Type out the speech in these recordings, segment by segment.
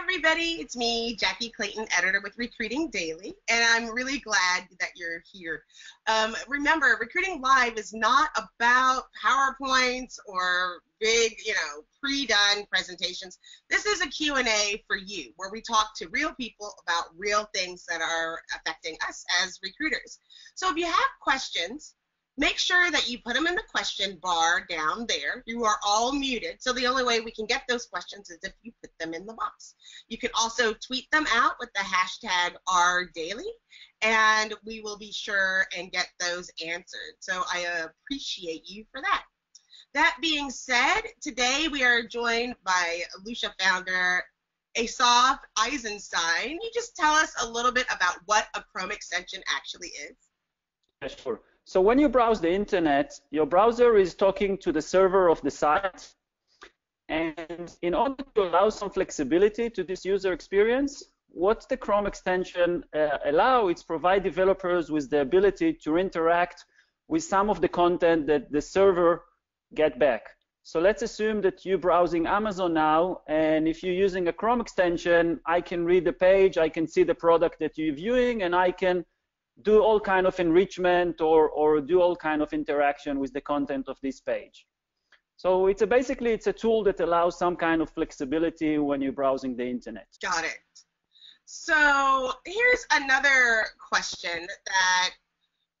everybody. It's me, Jackie Clayton, editor with Recruiting Daily, and I'm really glad that you're here. Um, remember, Recruiting Live is not about PowerPoints or big, you know, pre-done presentations. This is a Q&A for you, where we talk to real people about real things that are affecting us as recruiters. So if you have questions, Make sure that you put them in the question bar down there. You are all muted, so the only way we can get those questions is if you put them in the box. You can also tweet them out with the hashtag RDaily, and we will be sure and get those answered. So I appreciate you for that. That being said, today we are joined by Lusha founder Assaf Eisenstein. Can you just tell us a little bit about what a Chrome extension actually is? Sure. So when you browse the internet, your browser is talking to the server of the site. And in order to allow some flexibility to this user experience, what the Chrome extension uh, allow is provide developers with the ability to interact with some of the content that the server get back. So let's assume that you're browsing Amazon now, and if you're using a Chrome extension, I can read the page, I can see the product that you're viewing, and I can do all kind of enrichment or, or do all kind of interaction with the content of this page. So it's a, basically it's a tool that allows some kind of flexibility when you're browsing the internet. Got it. So here's another question that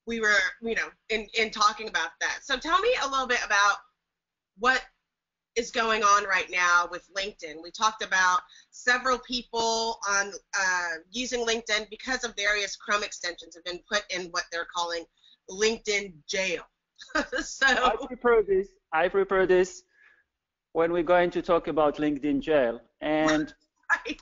we were, you know, in, in talking about that. So tell me a little bit about what is going on right now with LinkedIn. We talked about several people on uh, using LinkedIn because of various Chrome extensions have been put in what they're calling LinkedIn jail. so I prepare this. I prepare this when we're going to talk about LinkedIn jail. And right.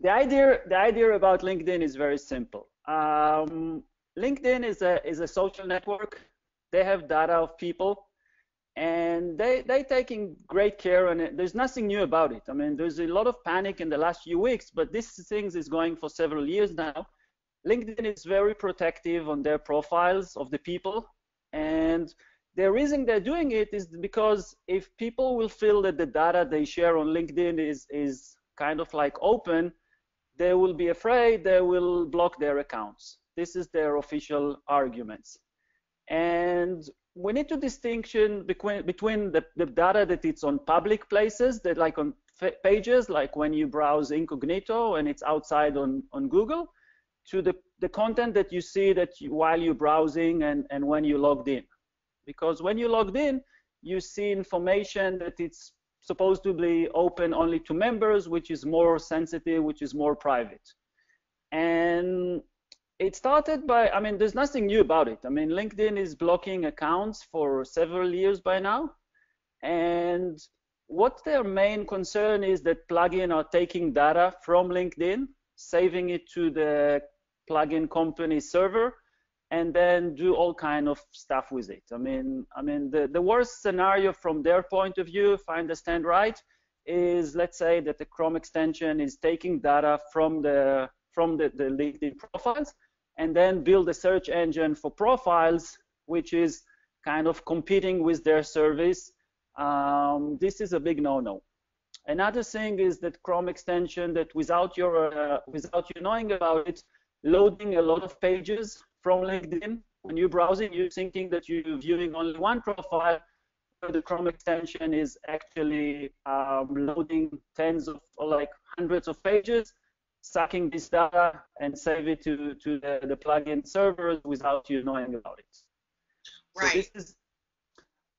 the idea the idea about LinkedIn is very simple. Um, LinkedIn is a is a social network. They have data of people and they they taking great care and it. There's nothing new about it. I mean there's a lot of panic in the last few weeks but this thing is going for several years now. Linkedin is very protective on their profiles of the people. And the reason they're doing it is because if people will feel that the data they share on linkedin is is kind of like open they will be afraid they will block their accounts. This is their official arguments. And we need to distinction between between the, the data that it's on public places that like on pages like when you browse incognito and it's outside on on google to the the content that you see that you, while you're browsing and and when you logged in. Because when you logged in you see information that it's supposed to be open only to members which is more sensitive which is more private. And it started by, I mean, there's nothing new about it. I mean, LinkedIn is blocking accounts for several years by now. And what their main concern is that plugin are taking data from LinkedIn, saving it to the plugin company server, and then do all kind of stuff with it. I mean, I mean, the, the worst scenario from their point of view, if I understand right, is let's say that the Chrome extension is taking data from the from the, the LinkedIn profiles and then build a search engine for profiles, which is kind of competing with their service. Um, this is a big no-no. Another thing is that Chrome extension that without your uh, without you knowing about it, loading a lot of pages from LinkedIn. When you're browsing, you're thinking that you're viewing only one profile. but The Chrome extension is actually um, loading tens of or like hundreds of pages sucking this data and save it to, to the, the plugin servers without you knowing about it. Right. So this is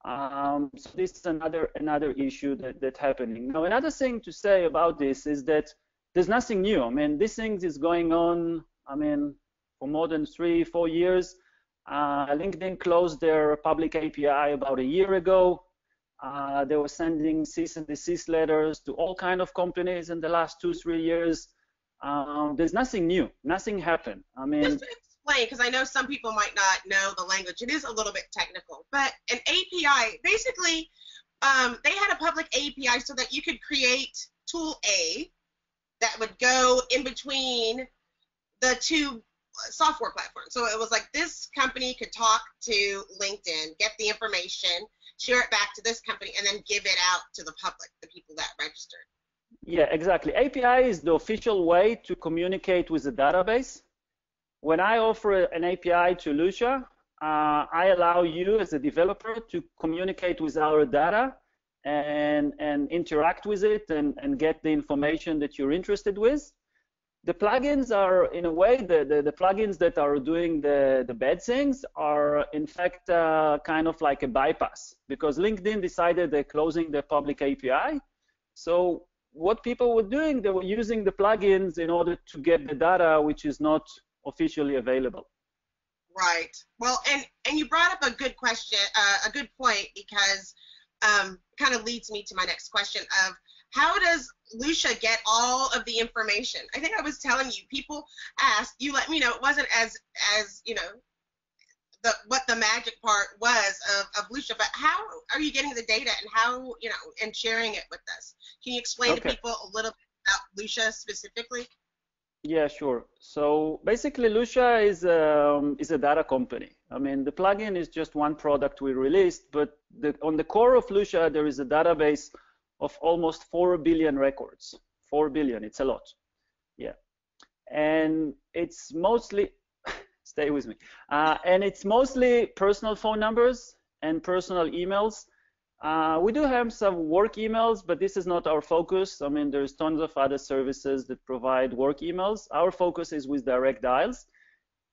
um, so this is another another issue that that's happening. Now another thing to say about this is that there's nothing new. I mean this thing is going on. I mean for more than three four years. Uh, LinkedIn closed their public API about a year ago. Uh, they were sending cease and desist letters to all kind of companies in the last two three years. Um, there's nothing new. Nothing happened. I mean, just explain because I know some people might not know the language. It is a little bit technical, but an API basically um, they had a public API so that you could create tool A that would go in between the two software platforms. So it was like this company could talk to LinkedIn, get the information, share it back to this company, and then give it out to the public, the people that registered. Yeah, exactly. API is the official way to communicate with the database. When I offer an API to Lusha, uh, I allow you as a developer to communicate with our data and, and interact with it and, and get the information that you're interested with. The plugins are, in a way, the, the, the plugins that are doing the, the bad things are, in fact, uh, kind of like a bypass because LinkedIn decided they're closing the public API. So what people were doing, they were using the plugins in order to get the data which is not officially available. Right. Well, and and you brought up a good question, uh, a good point because um, kind of leads me to my next question of how does Lusha get all of the information? I think I was telling you, people ask, you let me know it wasn't as as you know the what the magic part was of, of Lusha, but how are you getting the data and how you know and sharing it with us? Can you explain okay. to people a little bit about Lusha specifically? Yeah, sure. So basically, Lusha is um, is a data company. I mean, the plugin is just one product we released, but the, on the core of Lusha, there is a database of almost four billion records. Four billion, it's a lot. Yeah, and it's mostly stay with me, uh, and it's mostly personal phone numbers and personal emails uh, we do have some work emails, but this is not our focus. I mean, there's tons of other services that provide work emails. Our focus is with direct dials.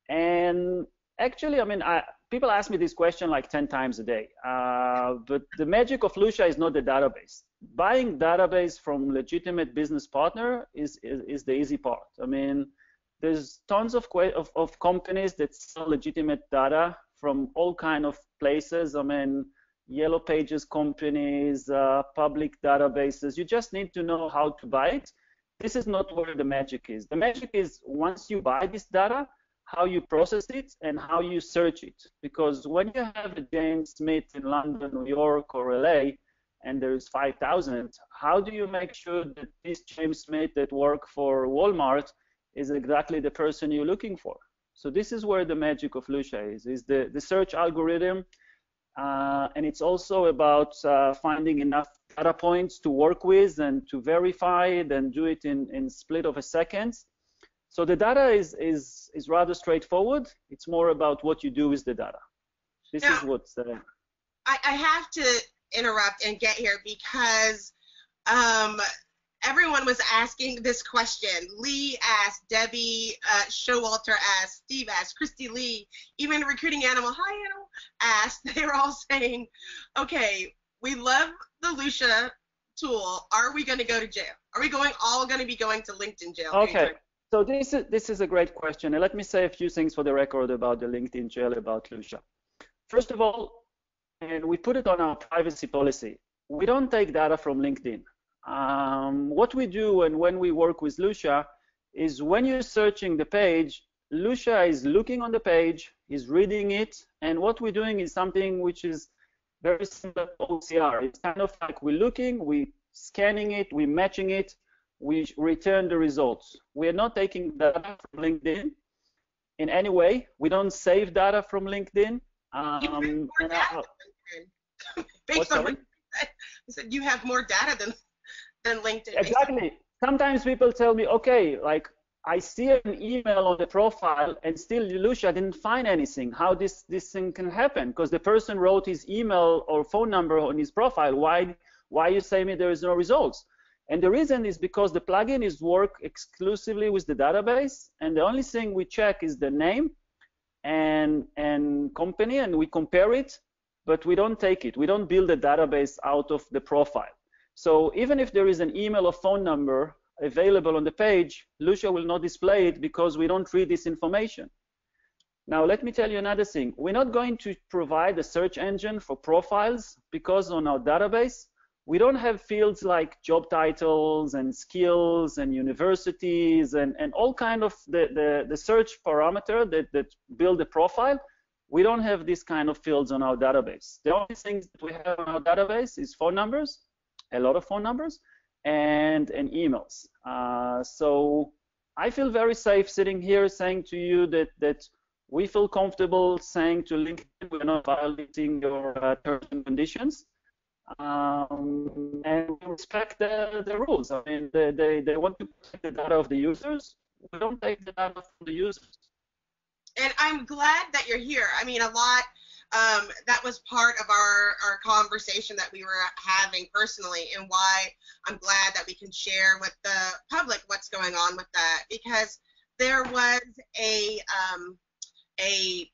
And actually, I mean, I, people ask me this question like 10 times a day. Uh, but the magic of Lusha is not the database. Buying database from legitimate business partner is, is, is the easy part. I mean, there's tons of, of, of companies that sell legitimate data from all kind of places. I mean, yellow pages companies, uh, public databases. You just need to know how to buy it. This is not where the magic is. The magic is once you buy this data, how you process it and how you search it. Because when you have a James Smith in London, New York, or LA, and there's 5,000, how do you make sure that this James Smith that work for Walmart is exactly the person you're looking for? So this is where the magic of Lusha is, is the, the search algorithm uh, and it's also about uh, finding enough data points to work with and to verify it and do it in, in split of a second. So the data is, is, is rather straightforward. It's more about what you do with the data. This now, is what's... Uh, I, I have to interrupt and get here because um, everyone was asking this question. Lee asked, Debbie uh, Showalter asked, Steve asked, Christy Lee, even Recruiting Animal, hi Animal, asked. They were all saying, okay, we love the Lusha tool. Are we going to go to jail? Are we going all going to be going to LinkedIn jail? Okay. So this is this is a great question, and let me say a few things for the record about the LinkedIn jail about Lusha. First of all, and we put it on our privacy policy. We don't take data from LinkedIn. Um, what we do and when we work with Lusha is when you're searching the page, Lusha is looking on the page, is reading it, and what we're doing is something which is very similar to OCR. It's kind of like we're looking, we're scanning it, we're matching it, we return the results. We're not taking data from LinkedIn in any way. We don't save data from LinkedIn. Um, and I, Based on what you said, you have more data than than LinkedIn. Exactly. Sometimes people tell me, okay, like I see an email on the profile and still Lusha didn't find anything. How this this thing can happen? Because the person wrote his email or phone number on his profile. Why why you say me there is no results? And the reason is because the plugin is work exclusively with the database, and the only thing we check is the name and and company, and we compare it, but we don't take it. We don't build a database out of the profile. So even if there is an email or phone number available on the page, Lusha will not display it because we don't read this information. Now, let me tell you another thing. We're not going to provide a search engine for profiles because on our database, we don't have fields like job titles and skills and universities and, and all kind of the, the, the search parameter that, that build a profile. We don't have this kind of fields on our database. The only things that we have on our database is phone numbers a lot of phone numbers and, and emails. Uh, so I feel very safe sitting here saying to you that, that we feel comfortable saying to LinkedIn we're not violating your uh, terms and conditions. um, and respect the, the rules. I mean, they, they, they want to protect the data of the users. We don't take the data from the users. And I'm glad that you're here. I mean, a lot. Um, that was part of our, our conversation that we were having personally, and why I'm glad that we can share with the public what's going on with that because there was a um, a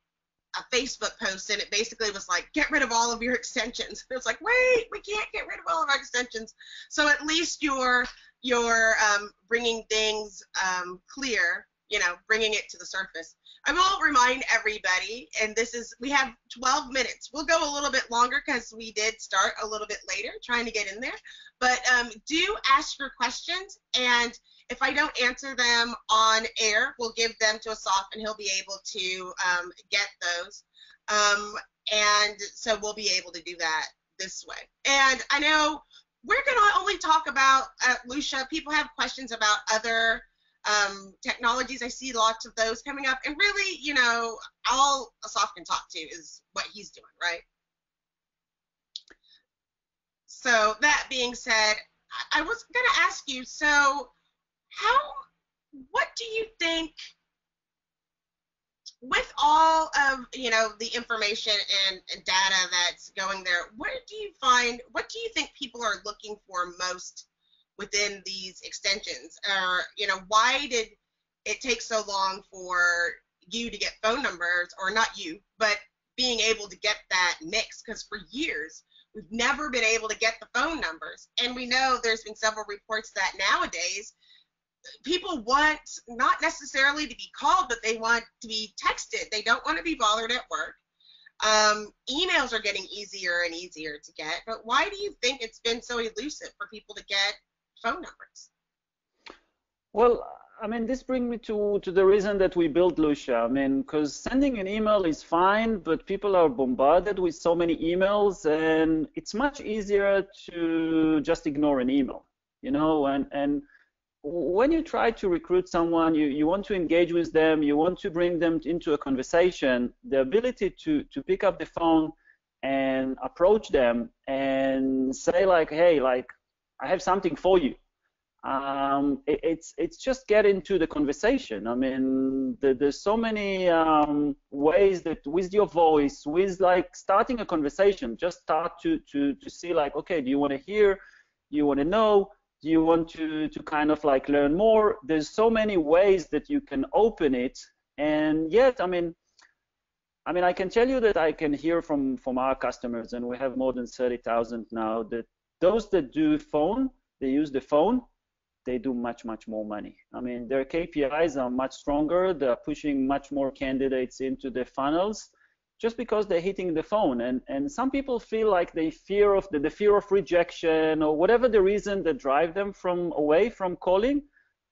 a Facebook post and it basically was like, get rid of all of your extensions. It was like, wait, we can't get rid of all of our extensions. So at least you're you're um, bringing things um, clear, you know, bringing it to the surface. I will remind everybody, and this is we have 12 minutes. We'll go a little bit longer because we did start a little bit later, trying to get in there. But um, do ask your questions and if I don't answer them on air, we'll give them to Assaf and he'll be able to um, get those. Um, and so we'll be able to do that this way. And I know we're going to only talk about uh, Lusha. People have questions about other um, technologies. I see lots of those coming up. And really, you know, all Assaf can talk to is what he's doing, right? So that being said, I was going to ask you, so how what do you think with all of you know the information and, and, data that's going there what do you find what do you think people are looking for most within these extensions or you know why did it take so long for you to get phone numbers or not you but being able to get that mix because for years we've never been able to get the phone numbers and we know there's been several reports that nowadays people want not necessarily to be called, but they want to be texted. They don't want to be bothered at work. Um, emails are getting easier and easier to get, but why do you think it's been so elusive for people to get phone numbers? Well, I mean, this brings me to, to the reason that we built Lusha. I mean, because sending an email is fine, but people are bombarded with so many emails, and it's much easier to just ignore an email, you know, and, and when you try to recruit someone, you, you want to engage with them, you want to bring them into a conversation, the ability to, to pick up the phone and approach them and say like, hey, like, I have something for you. Um, it, it's it's just get into the conversation. I mean, the, there's so many um, ways that with your voice, with like starting a conversation, just start to to to see like, okay, do you want to hear? Do you want to know? do you want to, to kind of like learn more? There's so many ways that you can open it. And yet, I mean, I mean, I can tell you that I can hear from, from our customers, and we have more than 30,000 now, that those that do phone, they use the phone, they do much, much more money. I mean, their KPIs are much stronger. They're pushing much more candidates into the funnels just because they're hitting the phone. And, and some people feel like they fear of the, the fear of rejection or whatever the reason that drive them from away from calling,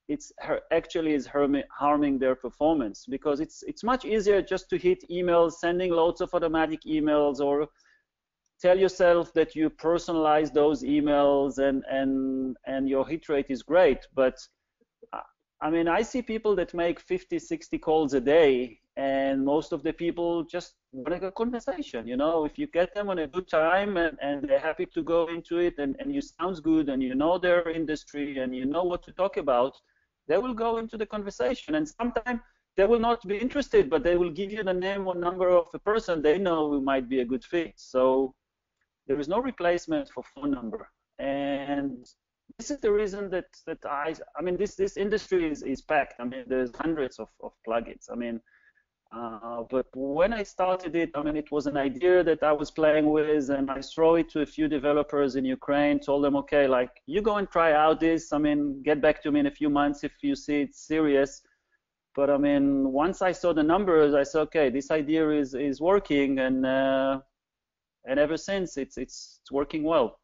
it's actually is harming their performance because it's it's much easier just to hit emails, sending loads of automatic emails or tell yourself that you personalize those emails and and and your hit rate is great but I mean I see people that make 50 60 calls a day and most of the people just want a conversation you know? If you get them on a good time and, and they're happy to go into it and, and you sounds good and you know their industry and you know what to talk about they will go into the conversation. And sometimes they will not be interested but they will give you the name or number of a person they know who might be a good fit. So there is no replacement for phone number and this is the reason that that I I mean this this industry is, is packed. I mean there's hundreds of, of plugins. I mean uh, but when I started it, I mean, it was an idea that I was playing with, and I throw it to a few developers in Ukraine, told them, okay, like, you go and try out this. I mean, get back to me in a few months if you see it's serious. But I mean, once I saw the numbers, I said, okay, this idea is is working, and uh, and ever since, it's it's it's working well.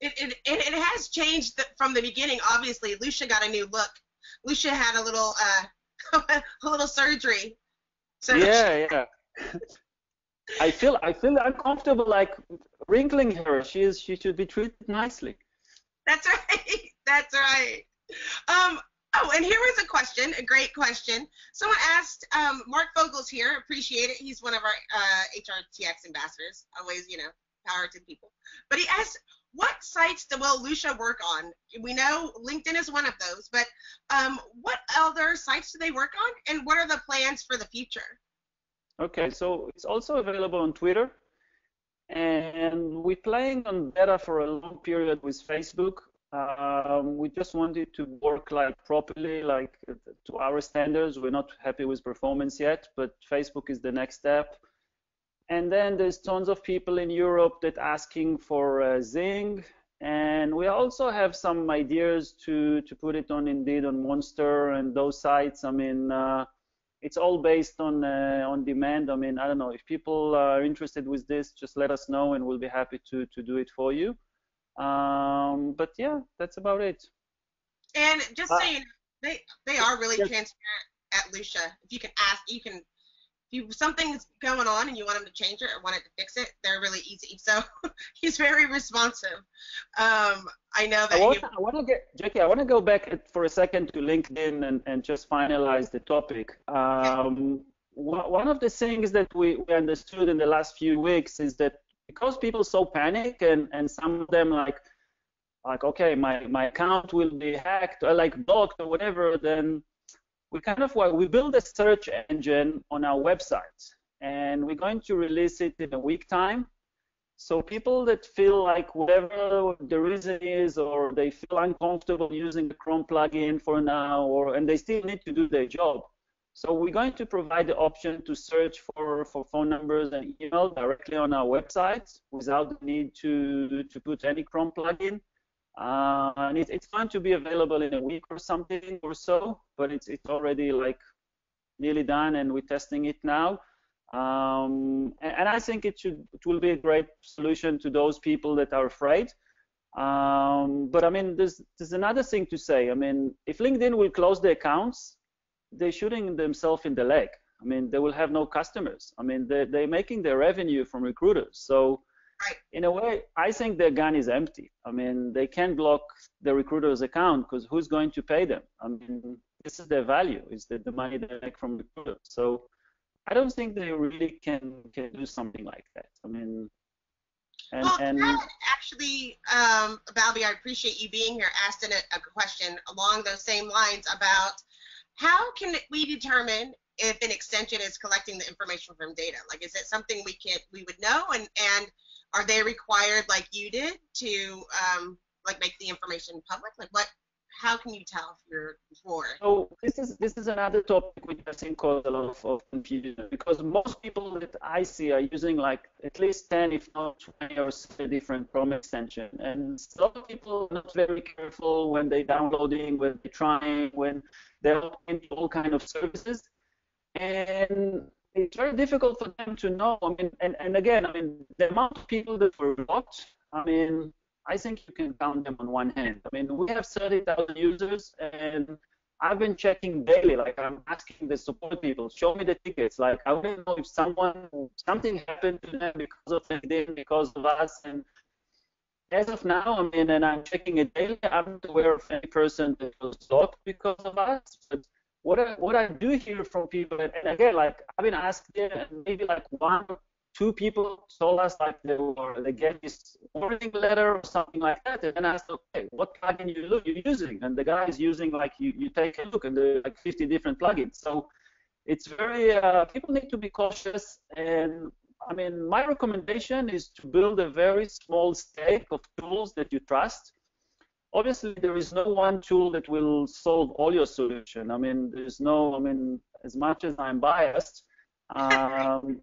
It it it has changed from the beginning. Obviously, Lusha got a new look. Lusha had a little uh, a little surgery so yeah, yeah. I feel I feel uncomfortable like wrinkling her. She is she should be treated nicely. That's right. That's right. Um, oh, and here was a question, a great question. Someone asked, um, Mark Fogel's here. Appreciate it. He's one of our uh, HRTX ambassadors. Always, you know, power to people. But he asked, what sites will Lusha work on? We know LinkedIn is one of those, but um, what other sites do they work on, and what are the plans for the future? Okay, so it's also available on Twitter, and we're playing on beta for a long period with Facebook. Um, we just wanted to work like properly, like to our standards. We're not happy with performance yet, but Facebook is the next step. And then there's tons of people in Europe that asking for uh, Xing. And we also have some ideas to, to put it on Indeed, on Monster, and those sites. I mean, uh, it's all based on uh, on demand. I mean, I don't know if people are interested with this, just let us know, and we'll be happy to to do it for you. Um, but yeah, that's about it. And just uh, saying, they they are really transparent at Lusha. If you can ask, you can if you something's going on and you want them to change it or want it to fix it, they're really easy. So he's very responsive. Um, I know that. I want, I want to get Jackie. I want to go back for a second to LinkedIn and, and just finalize the topic. Um, one of the things that we, we understood in the last few weeks is that because people so panic and, and some of them like like okay my, my account will be hacked or like blocked or whatever then we kind of well, we build a search engine on our website and we're going to release it in a week time. So people that feel like whatever the reason is or they feel uncomfortable using the chrome plugin for now or and they still need to do their job so we're going to provide the option to search for, for phone numbers and email directly on our website without the need to, to put any Chrome plugin. Uh, and it, it's going to be available in a week or something or so, but it's, it's already like nearly done and we're testing it now. Um, and, and, I think it should it will be a great solution to those people that are afraid. Um, but I mean, there's there's another thing to say. I mean, if LinkedIn will close the accounts, they're shooting themselves in the leg. I mean, they will have no customers. I mean, they're, they're making their revenue from recruiters. So, in a way, I think their gun is empty. I mean, they can't block the recruiter's account because who's going to pay them? I mean, this is their value, is the, the money they make from recruiters. So, I don't think they really can can do something like that. I mean, and, well, and actually, um, Balbi, I appreciate you being here. asking a, a question along those same lines about how can we determine if an extension is collecting the information from data? Like, is it something we can we would know, and and are they required like you did to um, like make the information public? Like, what? How can you tell if you're for? So this is this is another topic which I think causes a lot of, of confusion because most people that I see are using like at least 10, if not 20 or so different Chrome extension, and a lot of people are not very careful when they're downloading, when they're trying, when they're in all kind of services, and it's very difficult for them to know. I mean, and, and again, I mean, the amount of people that were blocked, I mean, I think you can count them on one hand. I mean, we have 30,000 users, and I've been checking daily. Like I'm asking the support people, show me the tickets. Like I want to know if someone, something happened to them because of LinkedIn, because of us, and as of now, I mean, and I'm checking it daily, I'm not aware of any person that was blocked because of us. But what I, what I do hear from people, and, again, like I've been asked there, maybe like one, two people told us like they were they get this warning letter or something like that, and then I asked, okay, what plugin you look you're using? And the guy is using like you, you take a look, and there are like 50 different plugins. So it's very uh, people need to be cautious and I mean, my recommendation is to build a very small stack of tools that you trust. Obviously, there is no one tool that will solve all your solution. I mean, there's no, I mean, as much as I'm biased, um,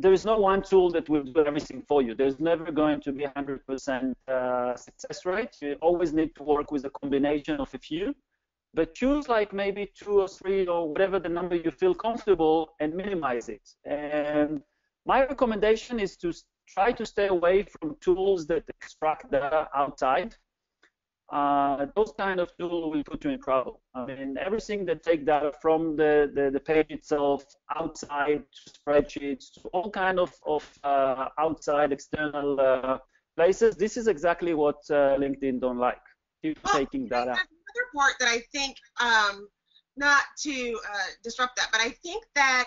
there is no one tool that will do everything for you. There's never going to be 100% uh, success rate. You always need to work with a combination of a few, but choose like maybe two or three or whatever the number you feel comfortable and minimize it. And my recommendation is to try to stay away from tools that extract data outside. Uh, those kind of tools will put you in trouble. I mean, everything that take data from the, the, the page itself, outside to spreadsheets, to all kind of, of uh, outside external uh, places, this is exactly what uh, LinkedIn don't like. People well, taking data. Another part that I think, um, not to uh, disrupt that, but I think that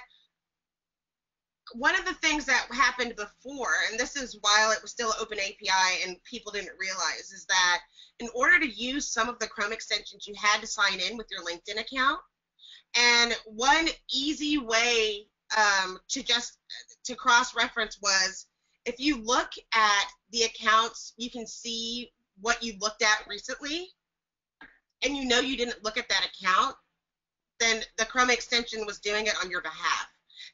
one of the things that happened before, and this is while it was still open API and people didn't realize, is that in order to use some of the Chrome extensions, you had to sign in with your LinkedIn account. And one easy way um, to just to cross-reference was if you look at the accounts, you can see what you looked at recently, and you know you didn't look at that account, then the Chrome extension was doing it on your behalf.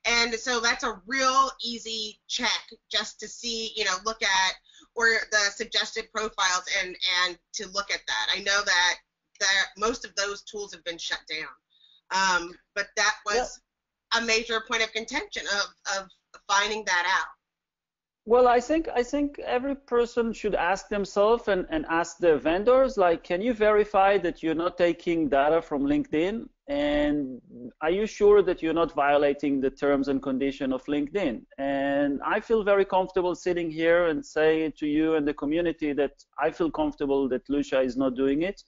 And so that's a real easy check just to see, you know, look at or the suggested profiles and and to look at that. I know that that most of those tools have been shut down. Um, but that was a major point of contention of, of finding that out. Well, I think I think every person should ask themselves and, and ask their vendors, like, can you verify that you're not taking data from LinkedIn? And are you sure that you're not violating the terms and condition of LinkedIn? And I feel very comfortable sitting here and saying to you and the community that I feel comfortable that Lusha is not doing it.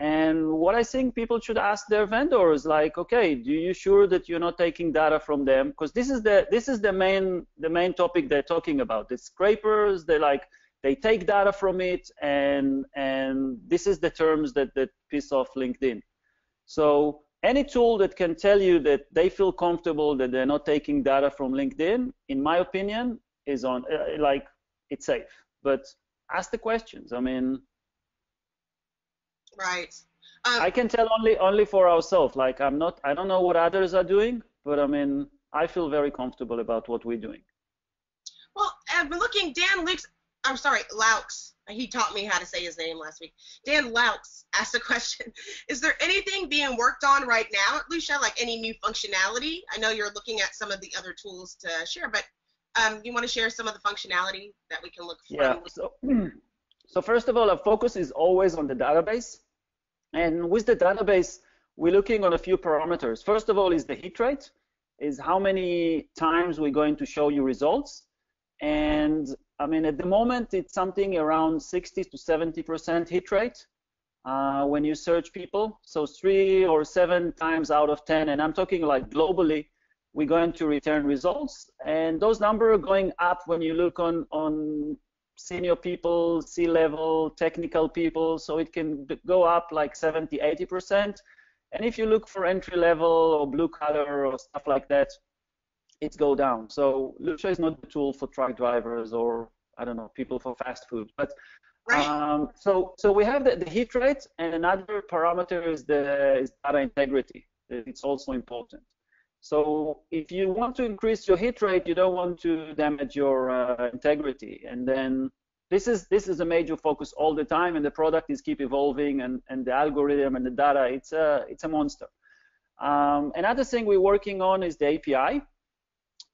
And what I think people should ask their vendors, like, okay, do you sure that you're not taking data from them? Because this is the this is the main the main topic they're talking about. The scrapers, they like they take data from it, and and this is the terms that that piss off LinkedIn. So any tool that can tell you that they feel comfortable that they're not taking data from LinkedIn, in my opinion, is on uh, like it's safe. But ask the questions. I mean, Right. Um, I can tell only only for ourselves. Like I'm not. I don't know what others are doing, but I mean, I feel very comfortable about what we're doing. Well, I've been looking. Dan Lux. I'm sorry, Laux. He taught me how to say his name last week. Dan Laux asked a question. Is there anything being worked on right now Lusha, like any new functionality? I know you're looking at some of the other tools to share, but um, you want to share some of the functionality that we can look for? Yeah. So, so first of all, our focus is always on the database. And with the database, we're looking on a few parameters. First of all is the hit rate, is how many times we're going to show you results. And I mean, at the moment, it's something around 60 to 70% hit rate uh, when you search people. So three or seven times out of 10, and I'm talking like globally, we're going to return results. And those numbers are going up when you look on, on senior people, C-level, technical people, so it can go up like 70, 80%. And if you look for entry level or blue collar or stuff like that, it go down. So Lusha is not the tool for truck drivers or I don't know people for fast food. But right. um, so so we have the, the hit rate, and another parameter is the is data integrity. It's also important. So if you want to increase your hit rate, you don't want to damage your uh, integrity. And then this is this is a major focus all the time, and the product is keep evolving, and, and the algorithm and the data, it's a it's a monster. Um, another thing we're working on is the API,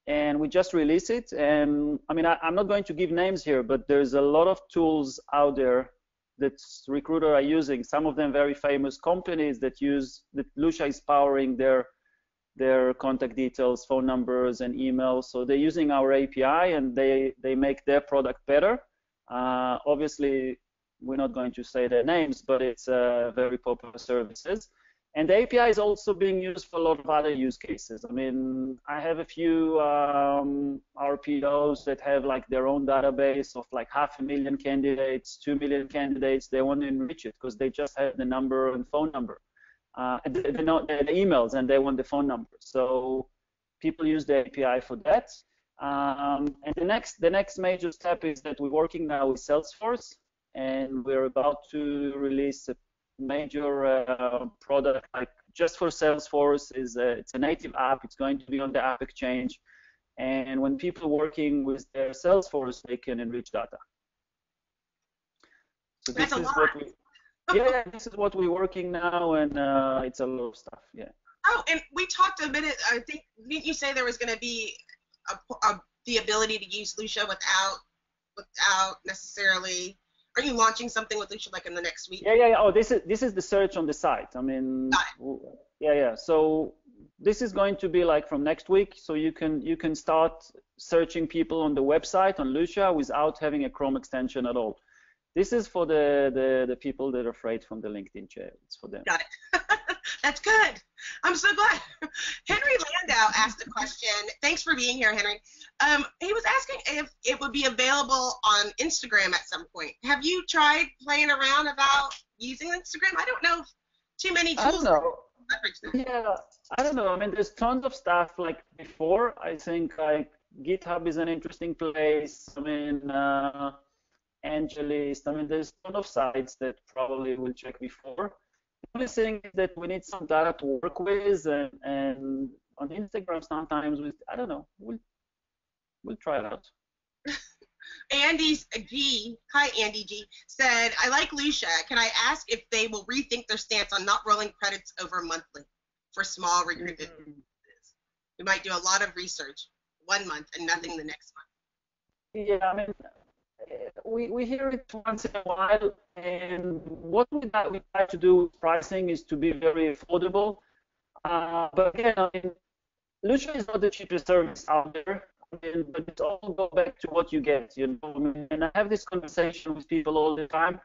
and we just released it. And I mean, I, I'm not going to give names here, but there's a lot of tools out there that recruiter are using. Some of them very famous companies that use that Lusha is powering their their contact details, phone numbers, and emails. So they're using our API and they, they make their product better. Uh, obviously, we're not going to say their names, but it's uh, very popular services. And the API is also being used for a lot of other use cases. I mean, I have a few um, RPOs that have like their own database of like half a million candidates, two million candidates. They want to enrich it because they just have the number and phone number uh, the, the, the, emails and they want the phone number. So people use the API for that. Um, and the next, the next major step is that we're working now with Salesforce, and we're about to release a major uh, product like just for Salesforce. is a, It's a native app. It's going to be on the App Exchange, and when people working with their Salesforce, they can enrich data. So this That's is what we yeah, this is what we're working now, and uh, it's a lot of stuff. Yeah. Oh, and we talked a minute. I think didn't you say there was going to be a, a, the ability to use Lusha without without necessarily? Are you launching something with Lusha like in the next week? Yeah, yeah, yeah. Oh, this is this is the search on the site. I mean, yeah, yeah. So this is going to be like from next week. So you can you can start searching people on the website on Lusha without having a Chrome extension at all. This is for the, the, the people that are afraid from the LinkedIn jail. It's for them. Got it. That's good. I'm so glad. Henry Landau asked a question. Thanks for being here, Henry. Um, he was asking if it would be available on Instagram at some point. Have you tried playing around about using Instagram? I don't know too many tools. I don't know. Yeah, I don't know. I mean, there's tons of stuff like before. I think like GitHub is an interesting place. I mean, uh, AngelList. I mean, there's a lot of sites that probably will check before. The only thing is that we need some data to work with, and, and on Instagram sometimes we, I don't know, we'll we'll try it out. Andy G, hi Andy G, said, I like Lusha. Can I ask if they will rethink their stance on not rolling credits over monthly for small recruitment mm-hmm. We might do a lot of research one month and nothing the next month. Yeah, I mean, we, we hear it once in a while, and what we, we try to do with pricing is to be very affordable. Uh, but again, I mean, Lusha is not the cheapest service out there. Mean, but it all go back to what you get, you know. And I have this conversation with people all the time.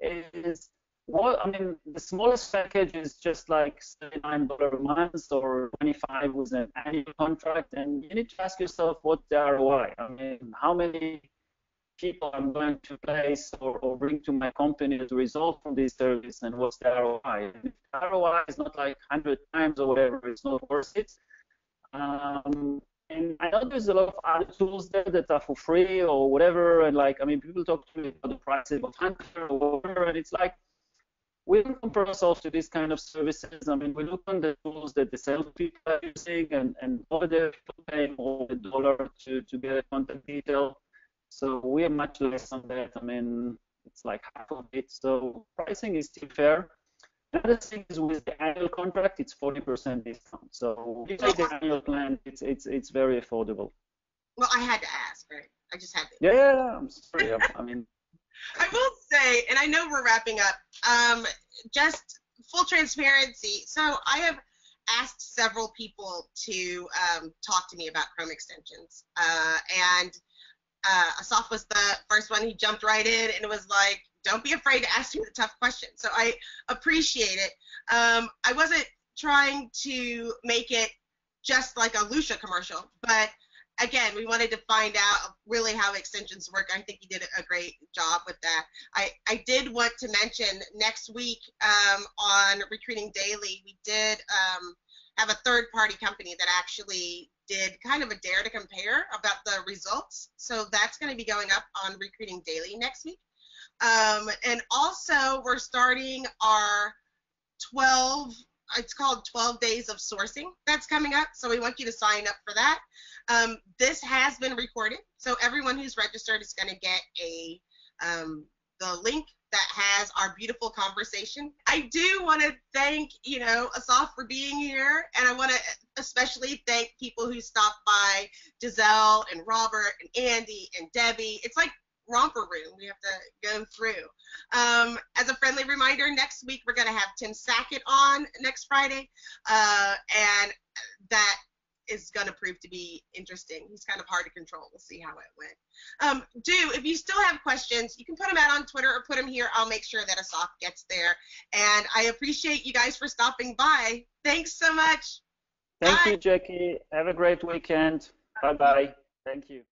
Is what I mean, the smallest package is just like $79 a month or 25 with an annual contract, and you need to ask yourself what the ROI. I mean, how many people I'm going to place or, or bring to my company as a result from this service, and what's the ROI? if the ROI is not like 100 times or whatever, it's not worth it. Um, and I know there's a lot of other tools there that are for free or whatever, and like I mean, people talk to me about the prices of Hunter or whatever, and it's like we don't compare ourselves to these kind of services. I mean, we look on the tools that the salespeople are using, and, and over there, people pay more a dollar to, to get a contact detail. So we are much less on that. I mean, it's like half of it. So pricing is still fair. The other thing is with the annual contract, it's 40% discount. So if you take the annual plan, it's it's it's very affordable. Well, I had to ask, right? I just had to. Yeah, yeah, I'm sorry. I mean, I will say, and I know we're wrapping up, um, just full transparency. So I have asked several people to um, talk to me about Chrome extensions. Uh, and uh, Assaf was the first one. He jumped right in and it was like, don't be afraid to ask me the tough questions. So I appreciate it. Um, I wasn't trying to make it just like a Lusha commercial, but again, we wanted to find out really how extensions work. I think you did a great job with that. I, I did want to mention next week um, on Recruiting Daily, we did um, have a third party company that actually did kind of a dare to compare about the results. So that's going to be going up on Recruiting Daily next week. Um, and also, we're starting our 12 it's called 12 days of sourcing that's coming up so we want you to sign up for that um, this has been recorded so everyone who's registered is going to get a um, the link that has our beautiful conversation i do want to thank you know assaf for being here and i want to especially thank people who stopped by giselle and robert and andy and debbie it's like romper room we have to go through. Um, as a friendly reminder, next week we're going to have Tim Sackett on next Friday, uh, and that is going to prove to be interesting. He's kind of hard to control. We'll see how it went. Um, do, if you still have questions, you can put them out on Twitter or put them here. I'll make sure that Assaf gets there. And I appreciate you guys for stopping by. Thanks so much. Thank Bye. you, Jackie. Have a great weekend. Bye-bye. Thank you.